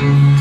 Mm-hmm.